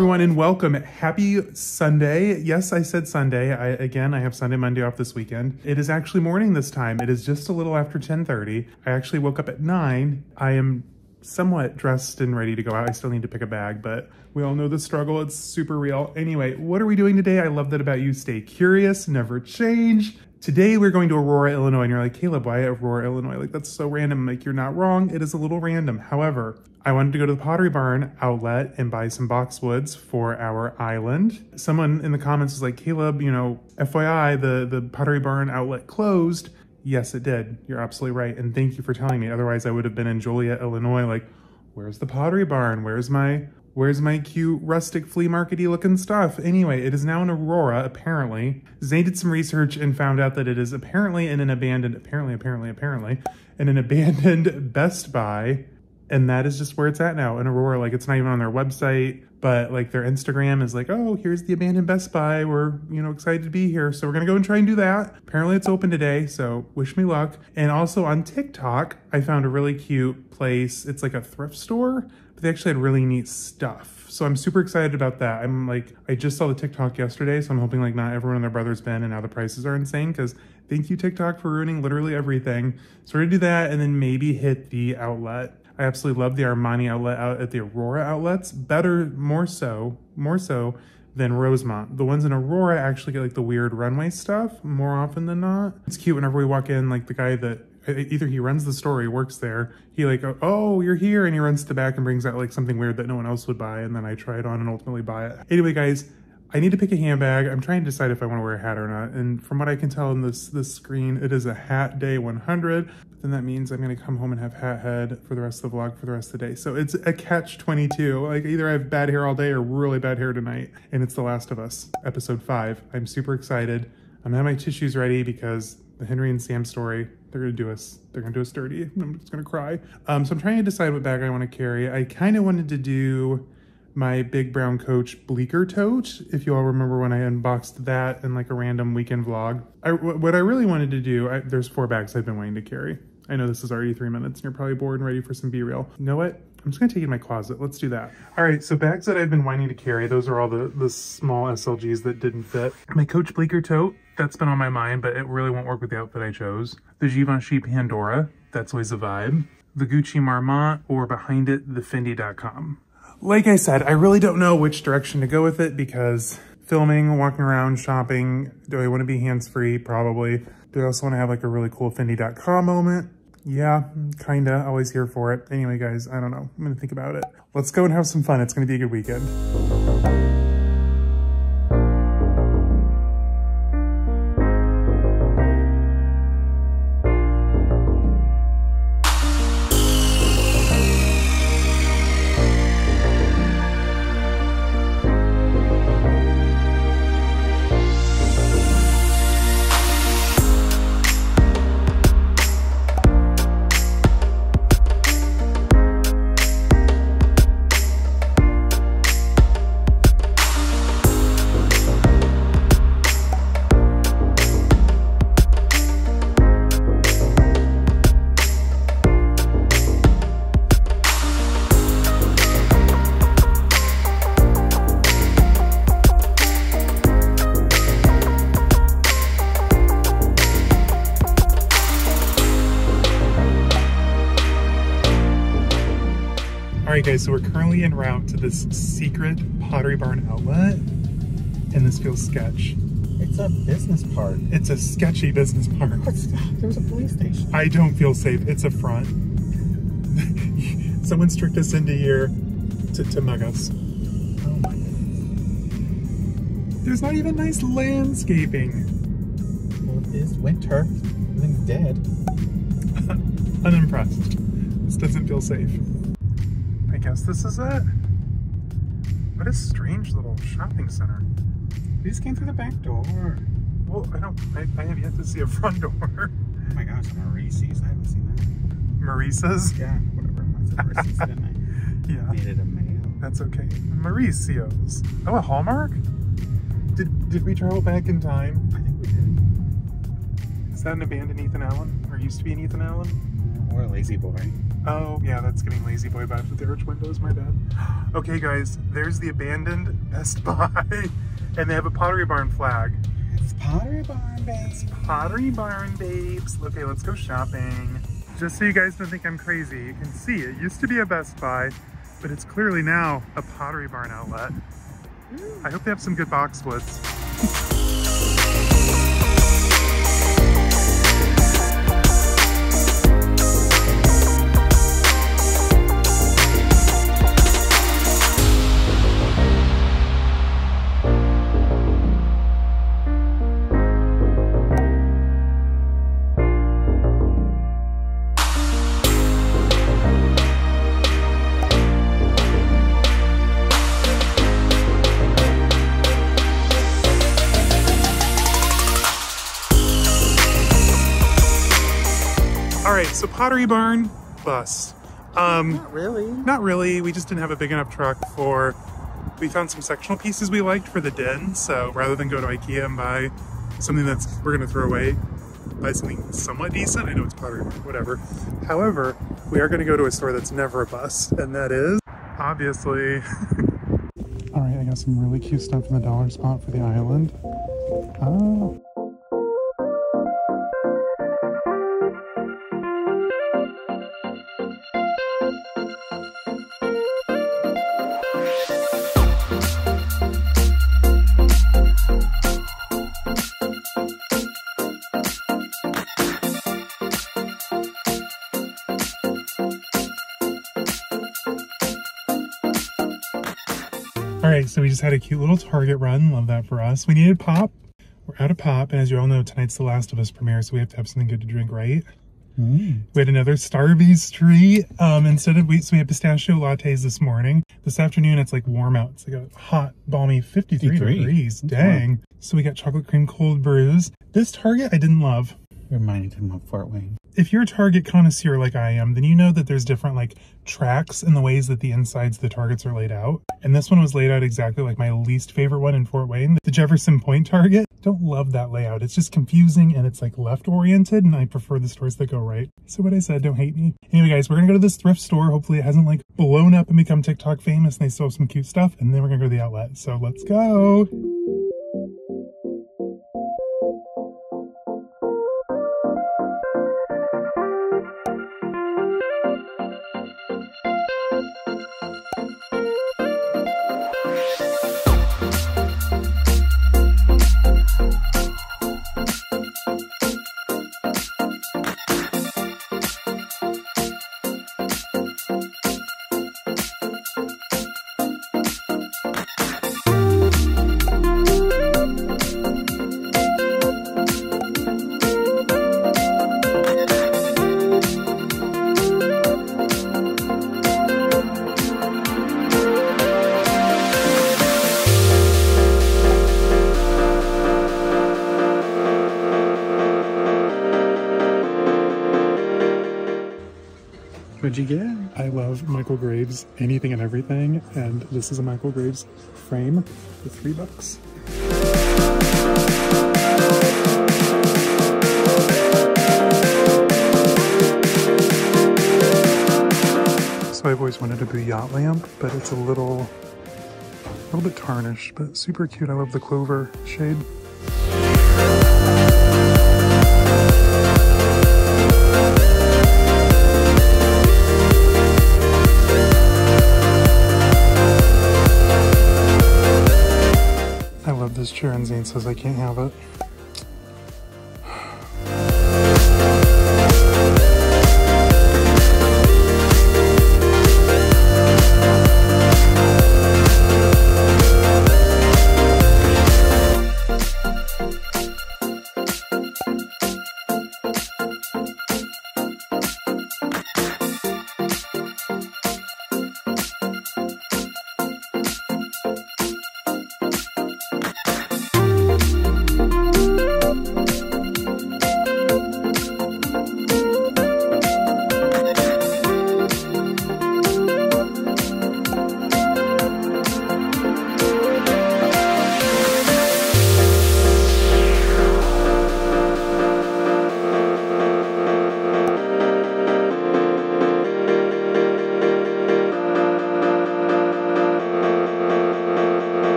everyone, and welcome. Happy Sunday. Yes, I said Sunday. I, again, I have Sunday, Monday off this weekend. It is actually morning this time. It is just a little after 10.30. I actually woke up at 9. I am somewhat dressed and ready to go out. I still need to pick a bag, but we all know the struggle. It's super real. Anyway, what are we doing today? I love that about you. Stay curious, never change. Today we're going to Aurora, Illinois, and you're like, Caleb, why Aurora, Illinois? Like, that's so random. Like, you're not wrong. It is a little random. However, I wanted to go to the Pottery Barn outlet and buy some boxwoods for our island. Someone in the comments was like, Caleb, you know, FYI, the, the Pottery Barn outlet closed. Yes, it did. You're absolutely right. And thank you for telling me. Otherwise, I would have been in Joliet, Illinois, like, where's the Pottery Barn? Where's my Where's my cute rustic flea markety looking stuff? Anyway, it is now in Aurora, apparently. Zane did some research and found out that it is apparently in an abandoned, apparently, apparently, apparently, in an abandoned Best Buy. And that is just where it's at now in Aurora. Like it's not even on their website, but like their Instagram is like, oh, here's the abandoned Best Buy. We're, you know, excited to be here. So we're to go and try and do that. Apparently it's open today. So wish me luck. And also on TikTok, I found a really cute place. It's like a thrift store but they actually had really neat stuff. So I'm super excited about that. I'm like, I just saw the TikTok yesterday, so I'm hoping like not everyone and their brother's been and now the prices are insane because thank you TikTok for ruining literally everything. So we're gonna do that and then maybe hit the outlet. I absolutely love the Armani outlet out at the Aurora outlets. Better, more so, more so than Rosemont. The ones in Aurora actually get like the weird runway stuff more often than not. It's cute whenever we walk in, like the guy that either he runs the store, he works there. He like, oh, oh, you're here, and he runs to the back and brings out like something weird that no one else would buy, and then I try it on and ultimately buy it. Anyway, guys, I need to pick a handbag. I'm trying to decide if I want to wear a hat or not. And from what I can tell in this this screen, it is a hat day 100. But then that means I'm going to come home and have hat head for the rest of the vlog for the rest of the day. So it's a catch 22. Like either I have bad hair all day or really bad hair tonight. And it's The Last of Us, episode five. I'm super excited. I'm have my tissues ready because the Henry and Sam story. They're gonna do us. They're gonna do us dirty. I'm just gonna cry. Um, so I'm trying to decide what bag I want to carry. I kind of wanted to do my big brown coach bleecker tote if you all remember when i unboxed that in like a random weekend vlog. I, what i really wanted to do I, there's four bags i've been wanting to carry. I know this is already three minutes and you're probably bored and ready for some b-roll you know what? I'm just gonna take it in my closet. Let's do that. All right so bags that i've been wanting to carry those are all the the small slgs that didn't fit. My coach bleecker tote that's been on my mind, but it really won't work with the outfit I chose. The Givenchy Pandora, that's always a vibe. The Gucci Marmont, or behind it, the Fendi.com. Like I said, I really don't know which direction to go with it because filming, walking around, shopping, do I want to be hands-free? Probably. Do I also want to have like a really cool Fendi.com moment? Yeah, kinda. Always here for it. Anyway, guys, I don't know. I'm gonna think about it. Let's go and have some fun. It's gonna be a good weekend. This secret Pottery Barn outlet, and this feels sketch. It's a business park. It's a sketchy business park. There's a police station. I don't feel safe. It's a front. Someone tricked us into here to, to mug us. Oh my goodness. There's not even nice landscaping. Well, it is winter. Everything's dead. Unimpressed. This doesn't feel safe I guess this is it. What a strange little shopping center. We just came through the back door. Well, I don't, I, I have yet to see a front door. Oh my gosh, Maurice's. I haven't seen that. Maurice's? Yeah, whatever. I said didn't I? Yeah. Needed a mail. That's okay. Mauricio's. Oh, a Hallmark? Did, did we travel back in time? I think we did. Is that an abandoned Ethan Allen? Or used to be an Ethan Allen? Or a La-Z-Boy. Oh, yeah, that's getting La-Z-Boy vibes with the arch windows, my bad. Okay, guys, there's the abandoned Best Buy, and they have a Pottery Barn flag. It's Pottery Barn, babe. Pottery Barn, babes. Okay, let's go shopping. Just so you guys don't think I'm crazy, you can see it used to be a Best Buy, but it's clearly now a Pottery Barn outlet. Mm. I hope they have some good boxwoods. Pottery Barn, bus. Um, Not really. not really. We just didn't have a big enough truck for. We found some sectional pieces we liked for the den, so rather than go to IKEA and buy something that's we're gonna throw away, buy something somewhat decent. I know it's Pottery Barn, whatever. However, we are gonna go to a store that's never a bust, and that is obviously. All right, I got some really cute stuff in the dollar spot for the island. Oh. So we just had a cute little Target run. Love that for us. We needed pop. We're out of pop, and as you all know, tonight's the Last of Us premiere, so we have to have something good to drink, right? Mm. We had another Starbucks treat. Um, instead of wheat, so we had pistachio lattes this morning. This afternoon, it's like warm out. It's like a hot, balmy 53 53. degrees. That's Dang. So we got chocolate cream cold brews. This Target I didn't love. Reminded him of Fort Wayne. If you're a Target connoisseur like I am, then you know that there's different like tracks in the ways that the insides of the Targets are laid out. And this one was laid out exactly like my least favorite one in Fort Wayne, the Jefferson Point Target. Don't love that layout. It's just confusing and it's like left oriented and I prefer the stores that go right. So what I said, don't hate me. Anyway guys, we're gonna go to this thrift store. Hopefully it hasn't like blown up and become TikTok famous and they still have some cute stuff. And then we're gonna go to the outlet. So let's go. Graves, anything and everything, and this is a Michael Graves frame for three bucks. So I've always wanted a blue yacht lamp, but it's a little, a little bit tarnished, but super cute. I love the clover shade. And Zane says I can't have it.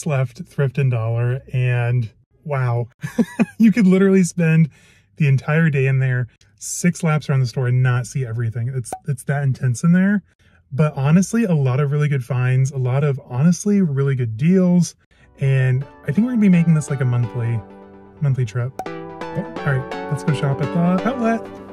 Just left Thrift and Dollar and wow, you could literally spend the entire day in there, six laps around the store and not see everything. It's, it's that intense in there. But honestly, a lot of really good finds, a lot of honestly really good deals. And I think we're gonna be making this like a monthly, monthly trip. Oh, all right, let's go shop at the outlet.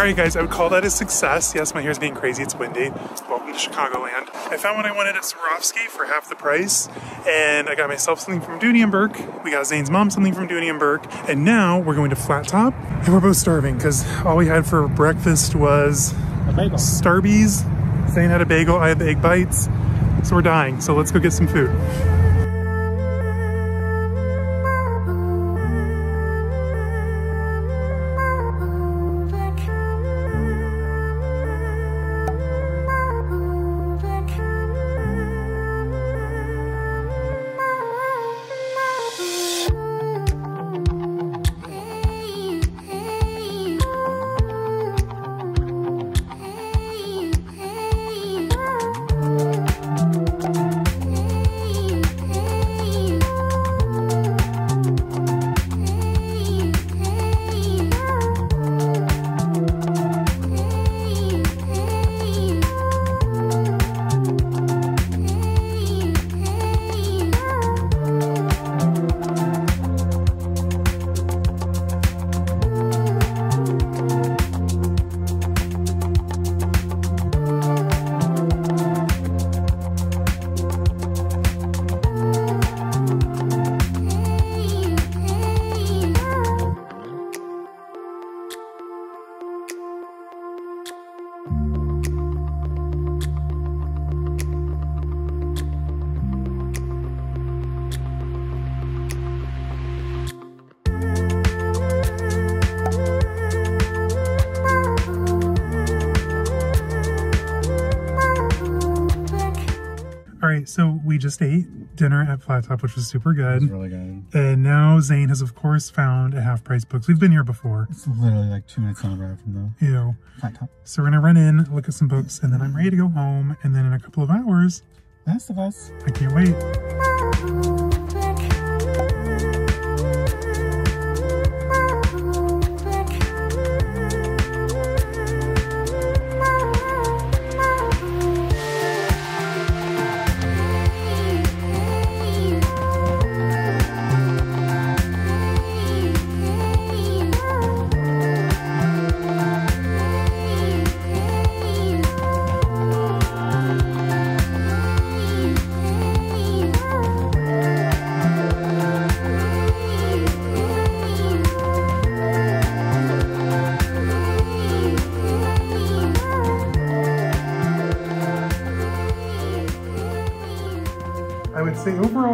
All right, guys, I would call that a success. Yes, my hair's being crazy. It's windy. Welcome to Chicagoland. I found what I wanted at Swarovski for half the price, and I got myself something from Dooney & Bourke. We got Zane's mom something from Dooney & Bourke, and now we're going to Flat Top, and we're both starving because all we had for breakfast was A bagel. Starbies. Zane had a bagel, I had the egg bites, so we're dying. So let's go get some food. So we just ate dinner at Flat Top, which was super It was good. really good. And now Zane has, of course, found a half price books. We've been here before, It's literally like two minutes on the road from the you know. flat top. So we're gonna run in, look at some books, and then I'm ready to go home. And then in a couple of hours, Last of Us. I can't wait.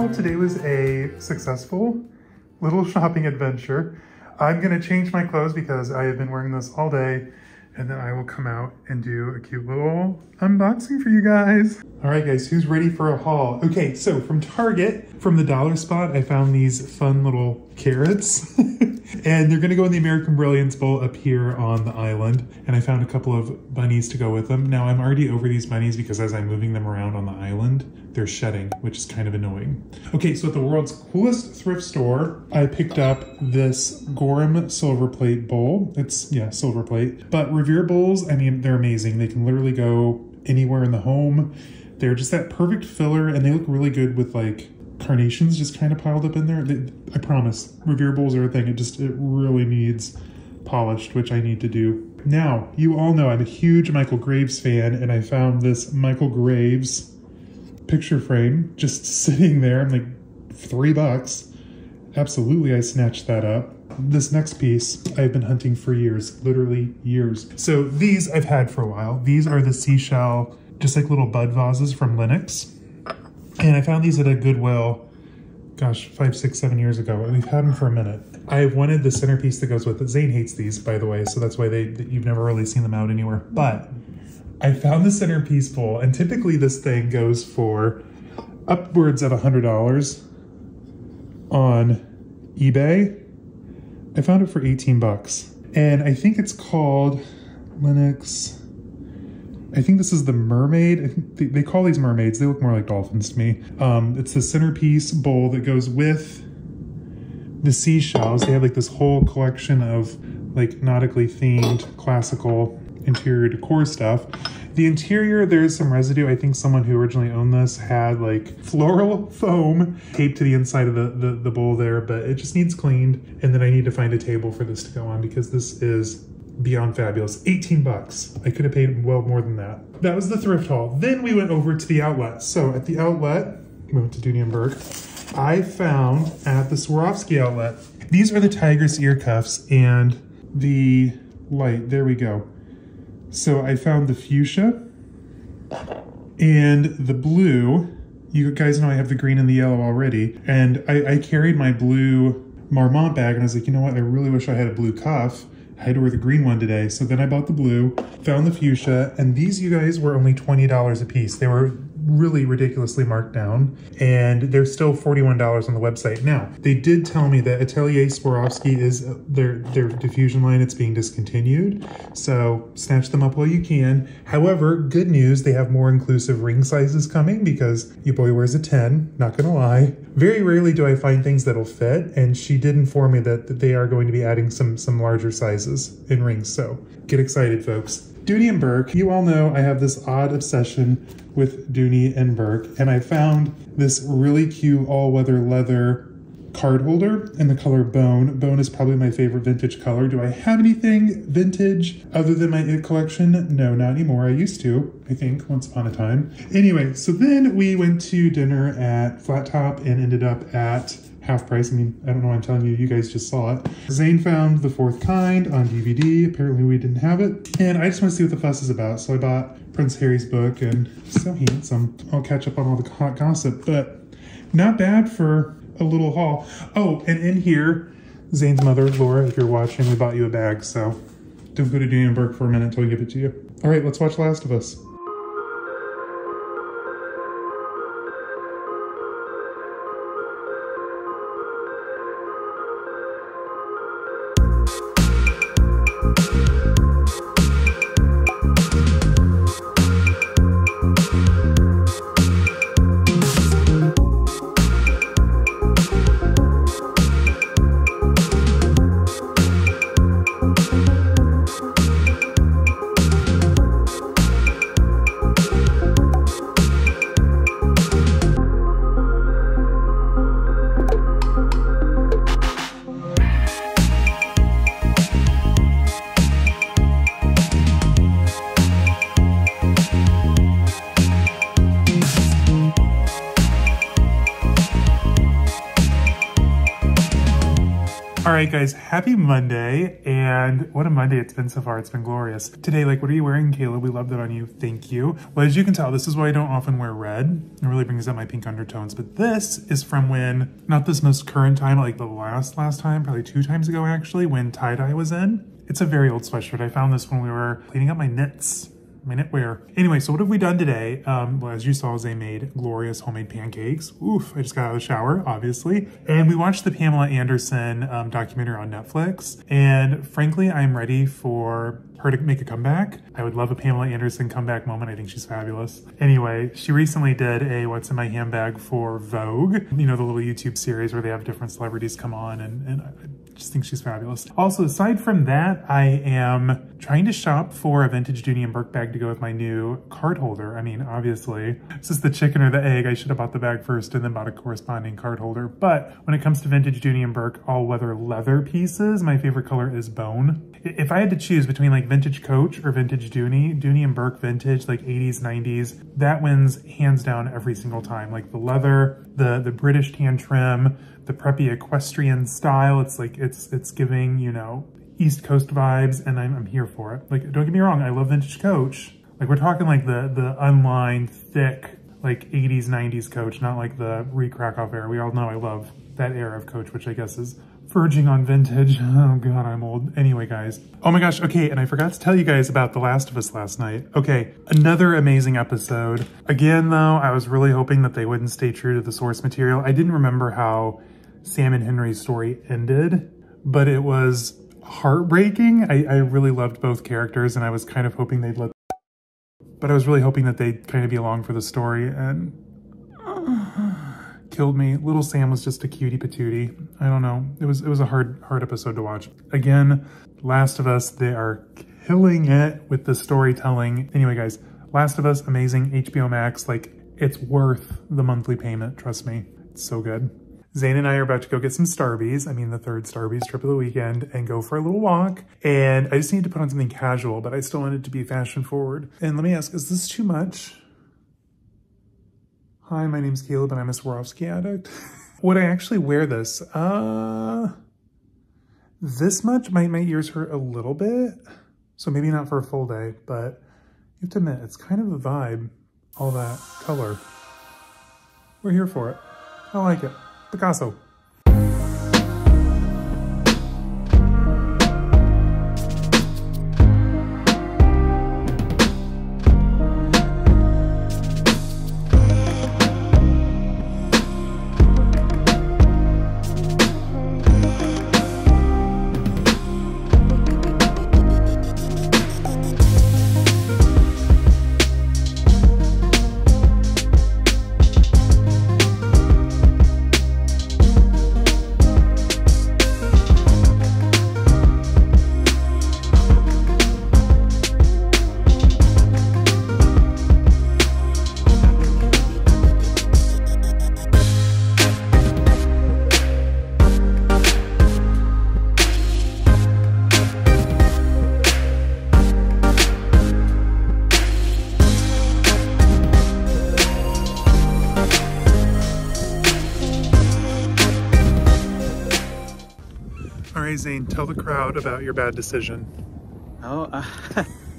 Today was a successful little shopping adventure. I'm gonna change my clothes because I have been wearing this all day and then I will come out and do a cute little unboxing for you guys. All right guys, who's ready for a haul? Okay, so from Target, from the dollar spot, I found these fun little carrots and they're gonna go in the American Brilliance bowl up here on the island. And I found a couple of bunnies to go with them. Now I'm already over these bunnies because as I'm moving them around on the island, they're shedding, which is kind of annoying. Okay, so at the world's coolest thrift store, I picked up this Gorham silver plate bowl. It's, yeah, silver plate. But Revere bowls, I mean, they're amazing. They can literally go anywhere in the home. They're just that perfect filler, and they look really good with like carnations just kind of piled up in there. They, I promise, Revere bowls are a thing. It just, it really needs polished, which I need to do. Now, you all know I'm a huge Michael Graves fan, and I found this Michael Graves picture frame just sitting there. I'm like, three bucks. Absolutely, I snatched that up. This next piece I've been hunting for years, literally years. So these I've had for a while. These are the seashell, just like little bud vases from Lenox. And I found these at a Goodwill, gosh, five, six, seven years ago. We've had them for a minute. I wanted the centerpiece that goes with it. Zane hates these, by the way, so that's why they you've never really seen them out anywhere. But I found the centerpiece bowl, and typically this thing goes for upwards of a hundred dollars on eBay. I found it for 18 bucks. And I think it's called Lenox. I think this is the mermaid. They, call these mermaids. They look more like dolphins to me. Um, it's the centerpiece bowl that goes with the seashells. They have like this whole collection of like nautically themed classical interior decor stuff. The interior, there is some residue. I think someone who originally owned this had like floral foam taped to the inside of the, the, the bowl there, but it just needs cleaned. And then I need to find a table for this to go on because this is beyond fabulous. 18 bucks. I could have paid well more than that. That was the thrift haul. Then we went over to the outlet. So at the outlet, we went to Bourke. I found at the Swarovski outlet, these are the tiger's ear cuffs and the light. There we go. So I found the fuchsia and the blue. You guys know I have the green and the yellow already. And I, I carried my blue Marmont bag and I was like, you know what? I really wish I had a blue cuff. I had to wear the green one today. So then I bought the blue, found the fuchsia, and these you guys were only $20 a piece. They were really ridiculously marked down and they're still $41 on the website. Now, they did tell me that Atelier Swarovski is uh, their their diffusion line it's being discontinued. So, snatch them up while you can. However, good news, they have more inclusive ring sizes coming because your boy wears a 10, not to lie. Very rarely do I find things that'll fit and she did inform me that they are going to be adding some some larger sizes in rings. So, get excited folks. Dooney and Bourke, you all know I have this odd obsession with Dooney and Bourke, and I found this really cute all-weather leather card holder in the color bone. Bone is probably my favorite vintage color. Do I have anything vintage other than my It collection? No, not anymore. I used to, I think, once upon a time. Anyway, so then we went to dinner at Flat Top and ended up at half price. I mean, I don't know why I'm telling you, you guys just saw it. Zane found The Fourth Kind on DVD. Apparently we didn't have it. And I just want to see what the fuss is about. So I bought Prince Harry's book and so handsome. I'll catch up on all the hot gossip, but not bad for a little haul. Oh, and in here, Zane's mother, Laura, if you're watching, we bought you a bag, so don't go to Dooney for a minute until we give it to you. All right, let's watch Last of Us. Right, guys, happy Monday. And what a Monday it's been so far. It's been glorious. Today, like, what are you wearing, Caleb? We love that on you. Thank you. Well, as you can tell, this is why I don't often wear red. It really brings out my pink undertones. But this is from when, not this most current time, like the last, last time, probably two times ago, actually, when tie-dye was in. It's a very old sweatshirt. I found this when we were cleaning up my knits my knitwear. Anyway, so what have we done today? Um, well, as you saw, they made glorious homemade pancakes. Oof, I just got out of the shower, obviously. And we watched the Pamela Anderson um, documentary on Netflix. And frankly, I'm ready for her to make a comeback. I would love a Pamela Anderson comeback moment. I think she's fabulous. Anyway, she recently did a What's in My Handbag for Vogue, you know, the little YouTube series where they have different celebrities come on and, and just think she's fabulous. Also, aside from that, I am trying to shop for a vintage Dooney and Bourke bag to go with my new card holder. I mean, obviously, this is the chicken or the egg. I should have bought the bag first and then bought a corresponding card holder. But when it comes to vintage Dooney and Bourke all-weather leather pieces, my favorite color is bone. If I had to choose between like vintage Coach or vintage Dooney, Dooney and Bourke vintage, like 80s, 90s, that wins hands down every single time. Like the leather, the, the British tan trim, the preppy equestrian style. It's like, it's, it's giving, you know, East Coast vibes and I'm, I'm here for it. Like, don't get me wrong, I love vintage Coach. Like we're talking like the, the unlined, thick, like 80s, 90s Coach, not like the Reed Krakoff era. We all know I love that era of Coach, which I guess is verging on vintage. Oh god, I'm old. Anyway, guys. Oh my gosh, okay, and I forgot to tell you guys about The Last of Us last night. Okay, another amazing episode. Again, though, I was really hoping that they wouldn't stay true to the source material. I didn't remember how Sam and Henry's story ended, but it was heartbreaking. I, I really loved both characters, and I was kind of hoping they'd let but I was really hoping that they'd kind of be along for the story, and killed me. Little Sam was just a cutie patootie. I don't know. It was it was a hard hard episode to watch. Again, Last of Us, they are killing it with the storytelling. Anyway, guys, Last of Us, amazing. HBO Max, like it's worth the monthly payment. Trust me, it's so good. Zane and I are about to go get some Starbies, I mean the third Starbies trip of the weekend, and go for a little walk. And I just need to put on something casual, but I still want it to be fashion forward. And let me ask, is this too much? Hi, my name's Caleb and I'm a Swarovski addict. Would I actually wear this? Uh, this much? My, my ears hurt a little bit. So maybe not for a full day, but you have to admit, it's kind of a vibe, all that color. We're here for it. I like it. Picasso. All right, Zane, tell the crowd about your bad decision. Oh,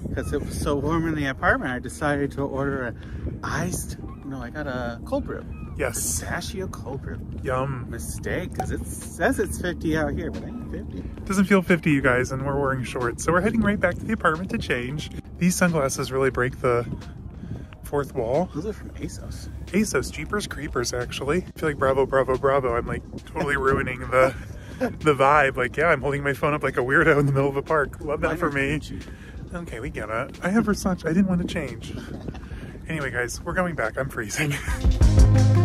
because uh, it was so warm in the apartment, I decided to order an iced, no, I got a cold brew. Yes. Pistachio cold brew. Yum. Mistake, because it says it's 50 out here, but I ain't 50. Doesn't feel 50, you guys, and we're wearing shorts. So we're heading right back to the apartment to change. These sunglasses really break the fourth wall. Those are from ASOS. ASOS, Jeepers Peepers, actually. I feel like bravo, bravo, bravo. I'm like totally ruining the the vibe. Like, yeah, I'm holding my phone up like a weirdo in the middle of a park. Love that for me. Okay, we get it. I have Versace. I didn't want to change. Anyway, guys, we're going back. I'm freezing.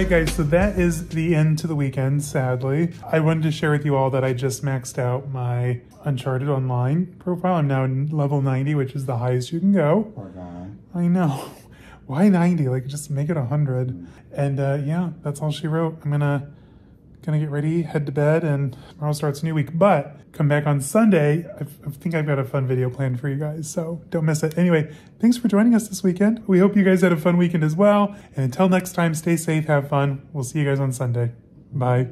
right, guys, so that is the end to the weekend, sadly. I wanted to share with you all that I just maxed out my Uncharted Online profile. I'm now in level 90, which is the highest you can go. Poor guy. I know. Why 90? Like, just make it 100. And uh, yeah, that's all she wrote. I'm gonna gonna get ready, head to bed, and tomorrow starts a new week. But come back on Sunday. I, I think I've got a fun video planned for you guys, so don't miss it. Anyway, thanks for joining us this weekend. We hope you guys had a fun weekend as well. And until next time, stay safe, have fun. We'll see you guys on Sunday. Bye.